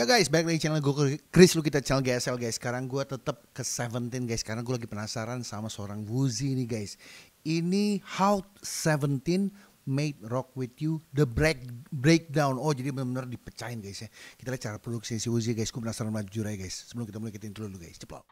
Ya guys, balik lagi channel gue Chris lu kita channel GSL guys. Sekarang gue tetap ke Seventeen guys karena gue lagi penasaran sama seorang Wuzi nih guys. Ini how Seventeen made rock with you the break breakdown. Oh jadi benar-benar dipecahin guys ya. Kita lihat cara produksi si Wuzi guys. Gue penasaran banget jujur aja guys. Sebelum kita mulai kita intro dulu guys. Ceplok.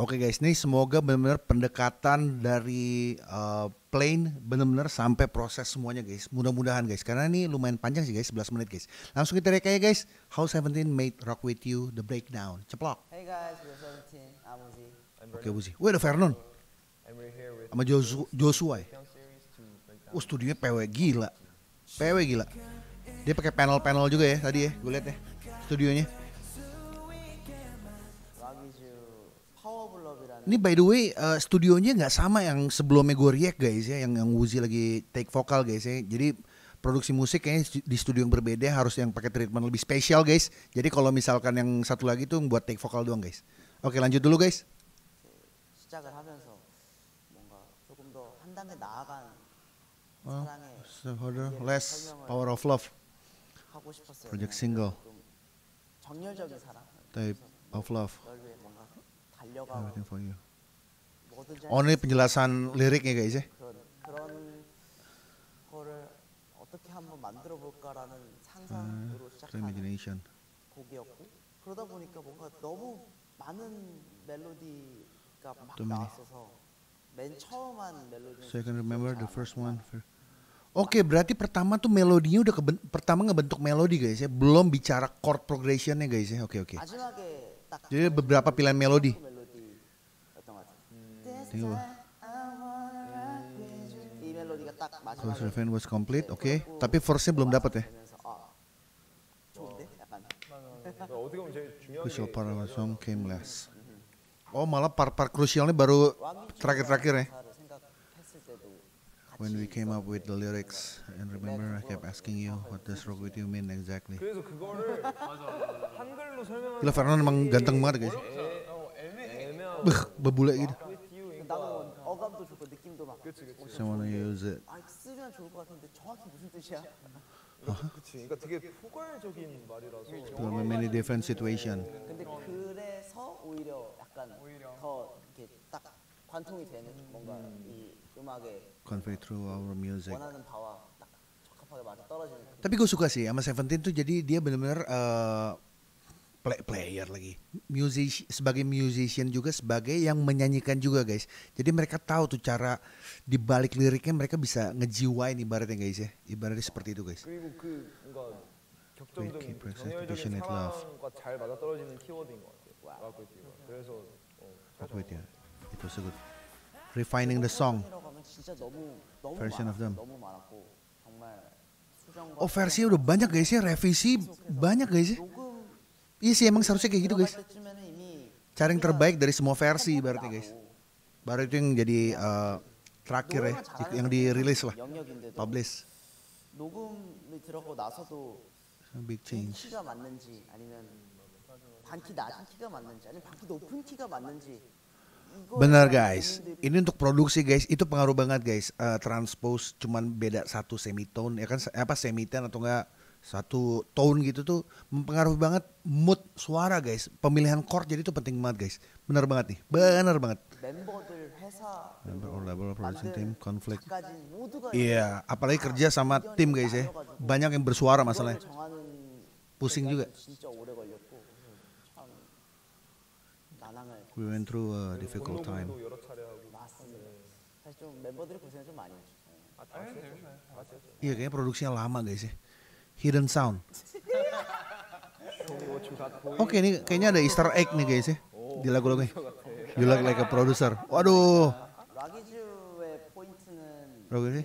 Oke guys, nih semoga benar-benar pendekatan dari uh, plane benar-benar sampai proses semuanya guys. Mudah-mudahan guys, karena ini lumayan panjang sih guys, 11 menit guys. Langsung kita reka ya guys. How 17 made rock with you the breakdown. Ceplok. Hey guys, we're 17. I'm Uzi. Oke Buzi. Wih ada Vernon And we're here with sama Joshua. Joshua ya. Oh studionya PW gila. PW gila. Dia pakai panel-panel juga ya tadi ya, gue lihat ya. Studionya. Ini by the way uh, studionya nggak sama yang sebelumnya gue react guys ya, yang yang Wuzi lagi take vokal guys ya. Jadi produksi musik kayaknya di studio yang berbeda harus yang pakai treatment lebih spesial guys. Jadi kalau misalkan yang satu lagi tuh buat take vokal doang guys. Oke lanjut dulu guys. Oh, less power of love. Project single. Type of love. 달려가고 Everything for you. 뭐든지 Oh 할수 ini penjelasan liriknya guys ya. 그런 그런 거를 어떻게 한번 만들어 볼까라는 상상으로 To 시작한 imagination. 곡이었고 그러다 보니까 뭔가 너무 많은 멜로디가 막 Too many. 나왔어서 맨 처음 한 멜로디는 So you can 기억이 remember 잘안 the first 나지만 one. fir- Oke, berarti pertama tuh melodinya udah keben- pertama ngebentuk melodi guys ya, belum bicara chord progressionnya guys ya. Oke oke. 마지막에 딱 Jadi beberapa pilihan melodi. Closer event was complete, oke. Okay. Tapi force belum dapat ya. Crucial part of the song came last. Oh malah part-part krusialnya baru terakhir-terakhir ya. When we came up with the lyrics and remember I kept asking you what does rock with you mean exactly. Gila Fernand emang ganteng banget guys. Beh, bebule gitu. with you 나는 어감도 좋고 느낌도 막 그치 그치 So I wanna use it. 아, 쓰면 좋을 것 같은데 정확히 무슨 뜻이야? 그치 그러니까 되게 포괄적인 말이라서 To many different situation. 근데 그래서 오히려 약간 더 이렇게 딱 관통이 되는 뭔가 이 음악에 Convey through our music. 원하는 바와 딱 적합하게 맞아 떨어지는 그 Tapi gue suka sih sama Seventeen tuh jadi dia benar-benar eh, play player lagi. Music sebagai musician juga sebagai yang menyanyikan juga guys. Jadi mereka tahu tuh cara di balik liriknya mereka bisa ngejiwain ibaratnya guys ya. Ibaratnya seperti itu guys. itu so good refining the song version of them. Oh versi udah banyak guys ya revisi banyak guys ya. Iya sih emang seharusnya kayak gitu guys. Cara yang terbaik dari semua versi berarti guys. Baru itu yang jadi uh, terakhir ya, yang dirilis lah, publish. Big change. Benar guys, ini untuk produksi guys. Itu pengaruh banget guys. Uh, transpose cuman beda satu semitone ya kan? Apa semitone atau enggak? satu tone gitu tuh mempengaruhi banget mood suara guys. Pemilihan chord jadi itu penting banget guys. Benar banget nih. Benar banget. Member or level production team konflik iya yeah, apalagi kerja sama tim guys ya. Banyak yang bersuara masalahnya. Pusing juga. We went through a difficult time. Iya kayaknya produksinya lama guys ya hidden sound. Oke, ini kayaknya ada Easter egg nih guys ya di lagu-lagu. You look like a producer. Waduh. Oke.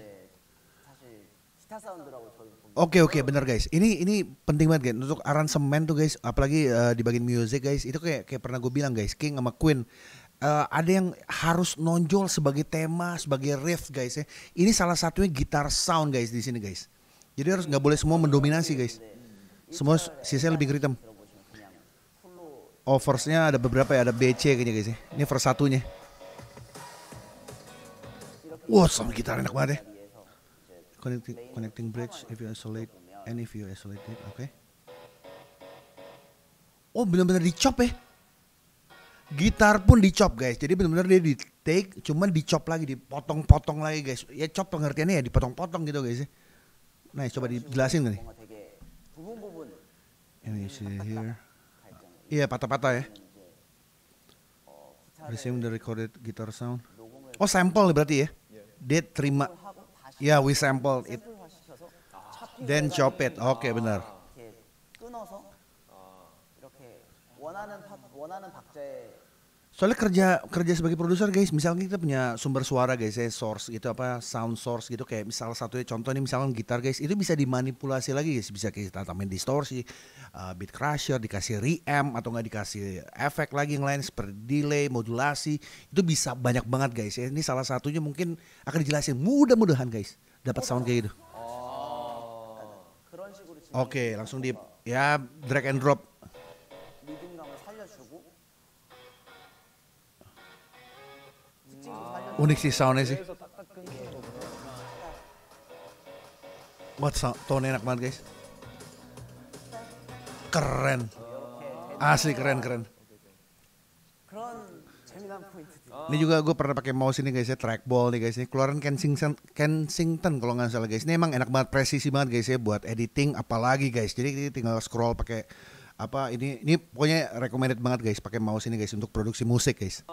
Oke okay, oke okay, benar guys. Ini ini penting banget guys untuk aransemen tuh guys, apalagi eh, uh, di bagian music guys. Itu kayak kayak pernah gue bilang guys, King sama Queen uh, ada yang harus nonjol sebagai tema, sebagai riff guys ya. Ini salah satunya gitar sound guys di sini guys. Jadi harus nggak boleh semua mendominasi guys. Semua sisanya lebih hitam. Oh firstnya ada beberapa ya, ada BC kayaknya guys ya. Ini verse satunya. Wow, sama gitar enak banget ya. Connecting, connecting bridge if you isolate and if you isolate it, oke. Okay. Oh benar-benar dicop ya. Gitar pun dicop guys, jadi benar-benar dia di take, cuman dicop lagi, dipotong-potong lagi guys. Ya chop pengertiannya ya dipotong-potong gitu guys ya. Nah coba dijelasin nih. 뭔가 되게 부분 부분 Ini you see here. 발전 Iya patah-patah ya. 이제 어, 기타를 Receiving the recorded guitar sound. 녹음을 Oh sample berarti ya. Dia terima. 하고 다시 Ya we sample it. 샘플화 시켜서 차핑을 Then 해가지고 chop it. Oke benar. 이렇게 끊어서 이렇게 원하는 파, 원하는 박자에 Soalnya kerja kerja sebagai produser guys, misalnya kita punya sumber suara guys, ya, source gitu apa sound source gitu kayak misal satunya contoh ini misalnya gitar guys, itu bisa dimanipulasi lagi guys, bisa kita tambahin distorsi, uh, beat crusher, dikasih reamp atau nggak dikasih efek lagi yang lain seperti delay, modulasi, itu bisa banyak banget guys. Ya. Ini salah satunya mungkin akan dijelasin mudah-mudahan guys dapat sound kayak gitu. Oke, langsung di ya drag and drop. unik sih soundnya sih buat sound tone enak banget guys keren asli keren keren ini juga gue pernah pakai mouse ini guys ya trackball nih guys ini keluaran Kensington Kensington kalau nggak salah guys ini emang enak banget presisi banget guys ya buat editing apalagi guys jadi tinggal scroll pakai apa ini ini pokoknya recommended banget guys pakai mouse ini guys untuk produksi musik guys.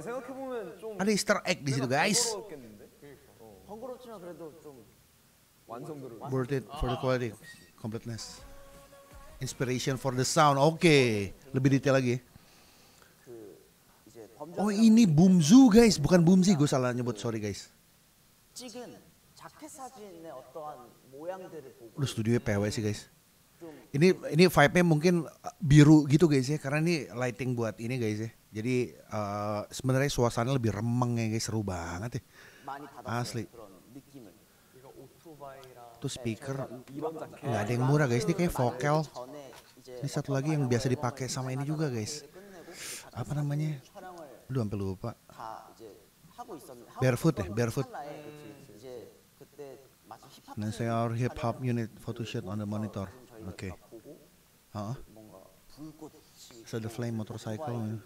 아, 근데 생각해보면 좀 Ada Easter egg di situ guys. 번거롭겠는데? 어, 번거롭지만 그래도 좀 완성도를. Worth it for the quality, completeness. Inspiration for the sound. Oke, lebih detail lagi. ya. 그 이제 범죄 Oh ini Boomzu guys, bukan Boomzi. Gue salah nyebut, sorry guys. 찍은 자켓 사진의 어떠한 모양들을 보고 Lu studionya PW sih guys. Ini ini vibe-nya mungkin uh, biru gitu guys ya karena ini lighting buat ini guys ya. Jadi uh, sebenarnya suasana lebih remeng ya guys, seru banget ya. Asli. Iya, Itu speaker eh, iya, nggak ada yang murah guys, ini kayak vokal iya, Ini satu lagi yang biasa dipakai sama ini juga guys. Apa namanya? Lu sampai lupa. Barefoot ya, barefoot. Nah, saya our hip hop unit photoshoot on the monitor. Okay. Uh-huh. So the flame motorcycle. Ya.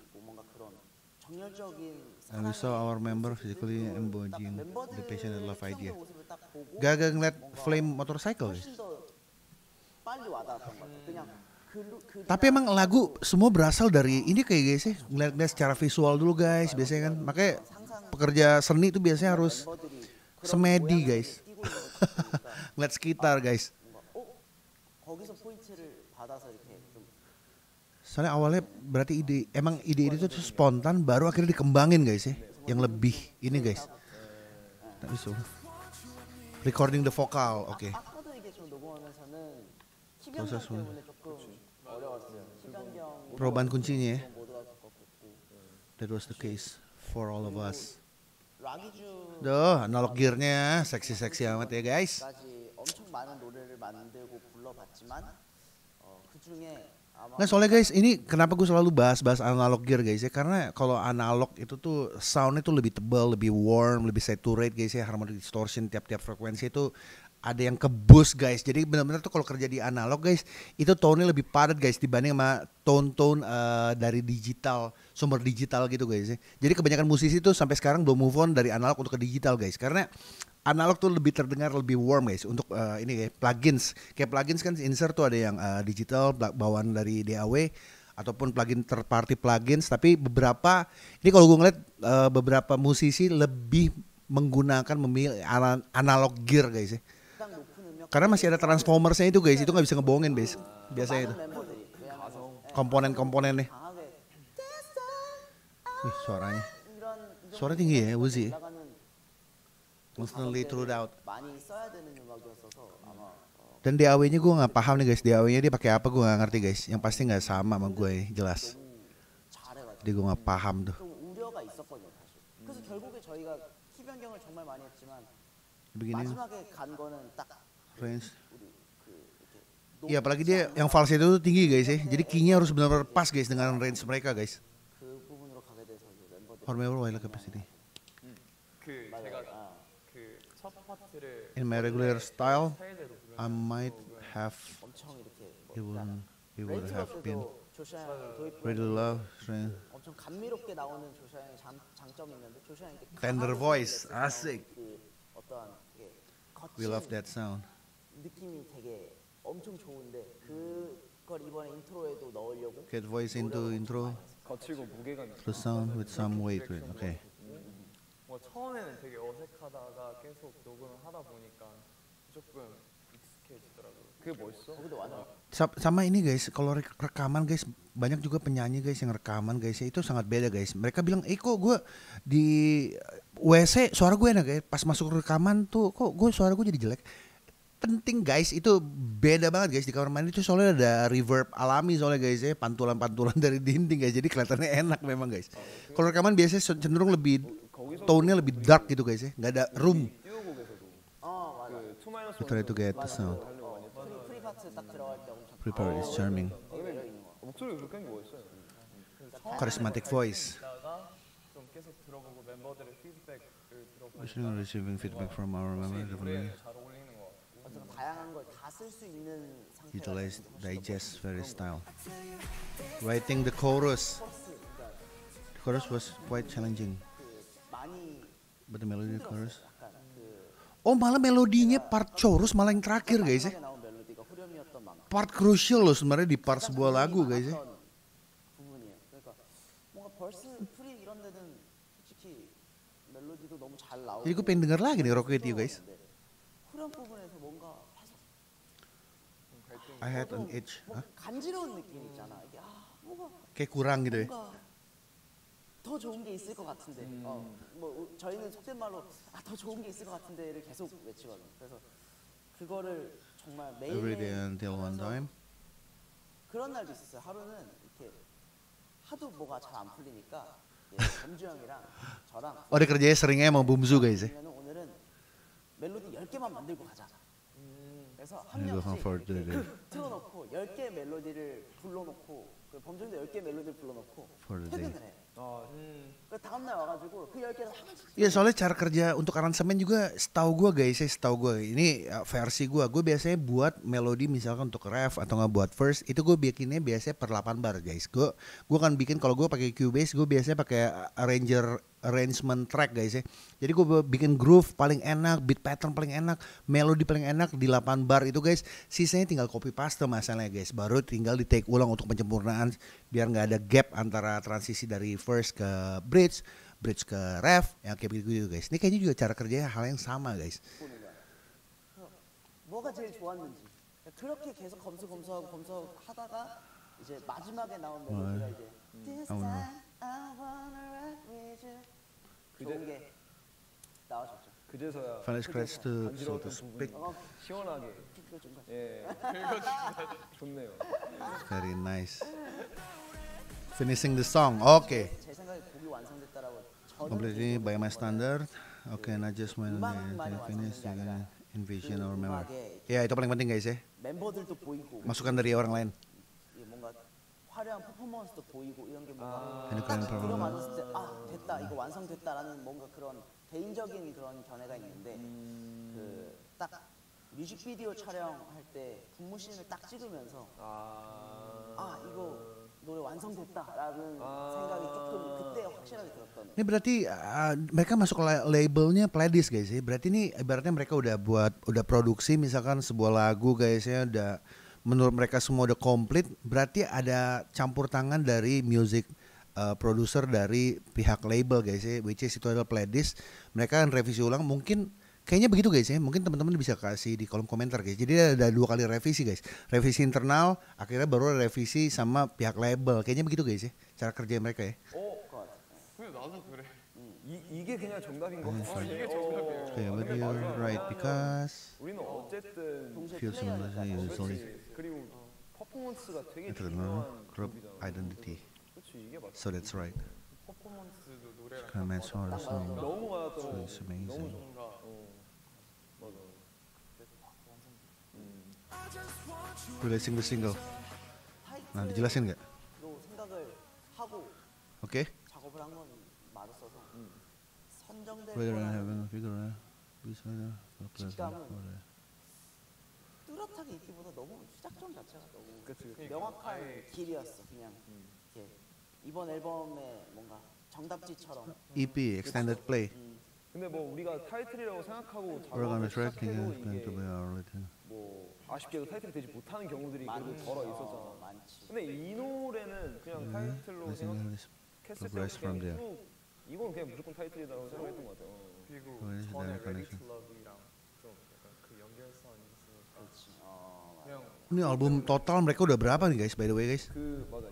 And we saw our member physically embodying the passionate love idea. Gagal ngeliat flame motorcycle. Ya? Tapi emang lagu semua berasal dari ini kayak guys sih ngeliat secara visual dulu guys biasanya kan makanya pekerja seni itu biasanya harus semedi guys ngeliat sekitar guys 거기서 포인트를 받아서 이렇게 좀 soalnya awalnya berarti ide emang ide itu tuh spontan baru akhirnya dikembangin guys ya yang lebih ini guys tapi so recording the vocal oke 아까도 이게 저 녹음하면서는 키 프로세스 변경 때문에 조금 어려웠어요. 키 변경 perubahan kuncinya ya 모드가 바꿨고 that was the case for all of us 락이주까지 Duh, analog gearnya seksi-seksi amat ya guys. Nah soalnya guys ini kenapa gue selalu bahas-bahas analog gear guys ya? Karena kalau analog itu tuh soundnya tuh lebih tebal, lebih warm, lebih saturate guys ya. Harmonic distortion tiap-tiap frekuensi itu ada yang kebus guys. Jadi benar-benar tuh kalau kerja di analog guys Itu tone-nya lebih padat guys dibanding sama tone-tone uh, dari digital Sumber digital gitu guys ya. Jadi kebanyakan musisi tuh sampai sekarang belum move on dari analog untuk ke digital guys. Karena analog tuh lebih terdengar lebih warm guys untuk uh, ini kayak plugins. Kayak plugins kan insert tuh ada yang uh, digital bawaan dari DAW ataupun plugin third plugins tapi beberapa ini kalau gue ngeliat uh, beberapa musisi lebih menggunakan memilih analog gear guys ya. Karena masih ada transformersnya itu guys, itu nggak bisa ngebohongin guys. Biasanya itu. Komponen-komponennya. Wih, suaranya. Suara tinggi ya, Uzi. Ya? constantly throughout. Dan DAW-nya gue gak paham nih guys, DAW-nya dia pakai apa gue gak ngerti guys. Yang pasti gak sama sama gue ya, jelas. Jadi gue gak paham tuh. Begini. Range. Iya apalagi dia yang false itu tinggi guys ya. Jadi key-nya harus benar-benar pas guys dengan range mereka guys. Hormel Wild Capacity. in my regular style, I might have even it would have been really love. Tender voice, asik. Ah, we love that sound. Get voice into intro. The sound with some weight. Okay. 뭐 처음에는 되게 어색하다가 계속 녹음을 하다 보니까 조금 익숙해지더라고요. 그게 멋있어? 거기도 완전 Sa- Sama ini guys, kalau rek- rekaman guys, banyak juga penyanyi guys yang rekaman guys ya itu sangat beda guys. Mereka bilang, eh kok gue di WC suara gue enak guys. Pas masuk rekaman tuh kok gue suara gue jadi jelek. Penting guys, itu beda banget guys di kamar mandi itu soalnya ada reverb alami soalnya guys ya, pantulan-pantulan dari dinding guys. Jadi kelihatannya enak memang guys. Kalau rekaman biasanya cenderung lebih 거기서 tone-nya lebih dark gitu guys ya nggak ada room we try to get the sound prepare is charming charismatic voice We're receiving feedback from our members utilize digest various style. Writing the chorus. The chorus was quite challenging. Chorus. Oh malah melodinya part chorus malah yang terakhir guys ya. Part crucial loh sebenarnya di part sebuah lagu guys ya. Jadi gue pengen denger lagi nih Rock You guys. I had an itch. Huh? Kayak kurang gitu ya. 더 좋은 게 있을 것 같은데. 어, 뭐 저희는 속된 말로 아 더 좋은 게 있을 것 같은데를 계속 외치거든요. 그래서 그거를 정말 매일 Every day until one time. 그런 날도 있었어요. 하루는 이렇게 하도 뭐가 잘 안 풀리니까 이제 범주 형이랑 저랑 dia kerjanya seringnya emang bumsu guys ya. 그러면 오늘은 멜로디 10개만 만들고 가자. 그래서 한 이거 명씩 이렇게. 틀어놓고 10개 멜로디를 불러놓고 그 범주형도 10개 멜로디를 불러놓고 For the day. 퇴근을 해. 아, 음. 그 다음날 와가지고 그 10개를 하나씩 Iya soalnya cara kerja untuk aransemen juga setahu gue guys ya setahu gue ini uh, versi gue gue biasanya buat melodi misalkan untuk ref atau nggak buat verse itu gue bikinnya biasanya per 8 bar guys gue gue kan bikin kalau gue pakai Cubase gue biasanya pakai arranger arrangement track guys ya jadi gue bikin groove paling enak beat pattern paling enak melodi paling enak di 8 bar itu guys sisanya tinggal copy paste masalahnya guys baru tinggal di take ulang untuk penyempurnaan biar nggak ada gap antara transisi dari verse ke bridge bridge ke ref ya kayak begitu guys ini kayaknya juga cara kerjanya hal yang sama guys 보는 거야. 그래서 뭐가 제일 좋았는지 그렇게 계속 검수 검수하고 검수하고 하다가 이제 마지막에 나온 멜로디가 이제 This 어. time I wanna rock with you Finally scratched the, so to. Very nice. Finishing the song. Okay. Completely by my standard. Okay, and just uh, Yeah, finish. You can envision or member. Ya, yeah, itu paling penting guys eh. ya. Masukan dari orang lain. Ini kalian performance. 가 화려한 퍼포먼스도 보이고 이런 게 뭔가 아. 딱 그러니까 들어맞았을 때 아 됐다 이거 완성됐다라는 뭔가 그런 개인적인 그런 견해가 있는데 그 딱 뮤직비디오 촬영할 때 분무신을 딱 찍으면서 아, 아 이거 노래 완성됐다라는 아. 생각이 조금 그때 확실하게 들었던 Ini berarti uh, mereka masuk la- labelnya playlist guys ya. Berarti ini ibaratnya mereka udah buat udah produksi misalkan sebuah lagu guys ya udah menurut mereka semua udah komplit. Berarti ada campur tangan dari music uh, producer dari pihak label guys ya. Which is itu adalah playlist. Mereka akan revisi ulang mungkin Kayaknya begitu guys ya, mungkin teman-teman bisa kasih di kolom komentar guys. Jadi ada dua kali revisi guys, revisi internal, akhirnya baru ada revisi sama pihak label. Kayaknya begitu guys ya, cara kerja mereka ya. 어, 것 같아요. 근데 나도 그래. 이, 이게 그냥 정답인 것 네, 같아. sorry. 이게 정답이에요. Okay, but 근데 you're 맞아. right because 우리는 어쨌든 동시에 Feels 플레이하니까 similar, 더 usually. 그렇지. 그리고 퍼포먼스가 되게 Internal 중요한 group 부분이라서. identity. 그렇지 이게 맞아. So that's right. 퍼포먼스도 노래랑 Can match all the song. 너무 많았던 So it's amazing. 너무 좋은가. 어. 맞아. 그래서 막 완성. releasing the single. 타이틀로 Nah, dijelasin nggak? 생각을 하고 Oke. 작업을 한 건 맞았어서 선정될 Whether I 거라는 have a figure out, bisa 직감은 뚜렷하게 있기보다 너무 시작점 자체가 너무 그치, 그치. 명확한 아예- 길이었어 그냥 이렇게 이번 앨범에 뭔가 정답지처럼 EP extended play. 음, 근데 뭐 우리가 타이틀이라고 생각하고 We're gonna 작업을 track thing 시작해도 is going to 이게 be our little. 뭐 아쉽게도 타이틀이 되지 못하는 경우들이 그래도 많죠 덜어 있었잖아. 어, 많지 근데 이 노래는 그냥 타이틀로 Listening this 생각했을 때 progress from 그냥 there. 쭉 이건 그냥 무조건 타이틀이라고 생각했던 것 같아요. 그리고 어, 이제 전에 나의 Ready connection. to Love이랑 좀 약간 그 연결성이 있으니까 그렇지 어, 맞아. 그냥 Ini album total mereka udah berapa nih guys? By the way guys. 그 맞아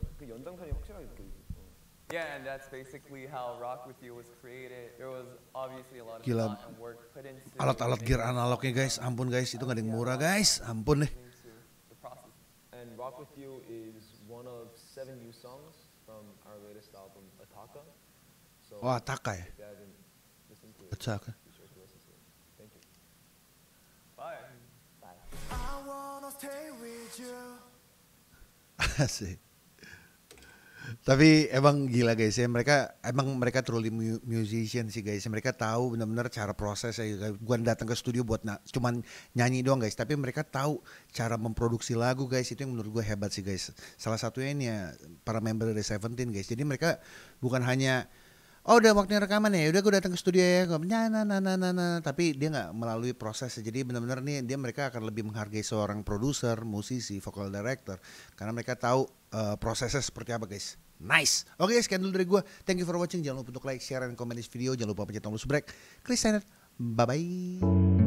Yeah, and that's basically how Rock With You was created. There was obviously a lot of Gila. thought and work put into Alat-alat gear analognya guys, ampun guys, itu nggak ada yang murah guys, ampun deh. And Rock With You is one of seven new songs from our latest album, Ataka. So Wah, Taka ya, it, kan. sure. Thank you. Bye. Bye. I wanna stay with you. Asik. Tapi emang gila guys ya mereka emang mereka truly mu- musician sih guys. Mereka tahu benar-benar cara proses ya. Bukan datang ke studio buat na- cuman nyanyi doang guys, tapi mereka tahu cara memproduksi lagu guys. Itu yang menurut gue hebat sih guys. Salah satunya ini ya para member dari Seventeen guys. Jadi mereka bukan hanya Oh udah waktunya rekaman ya, udah gue datang ke studio ya, gue nah, nah, nah, nah, nah, nah. tapi dia nggak melalui proses, jadi benar-benar nih dia mereka akan lebih menghargai seorang produser, musisi, vocal director, karena mereka tahu eh, prosesnya seperti apa guys. Nice. Oke, sekian dulu dari gue. Thank you for watching. Jangan lupa untuk like, share, dan komen di video. Jangan lupa pencet tombol subscribe. Klik sign Bye bye.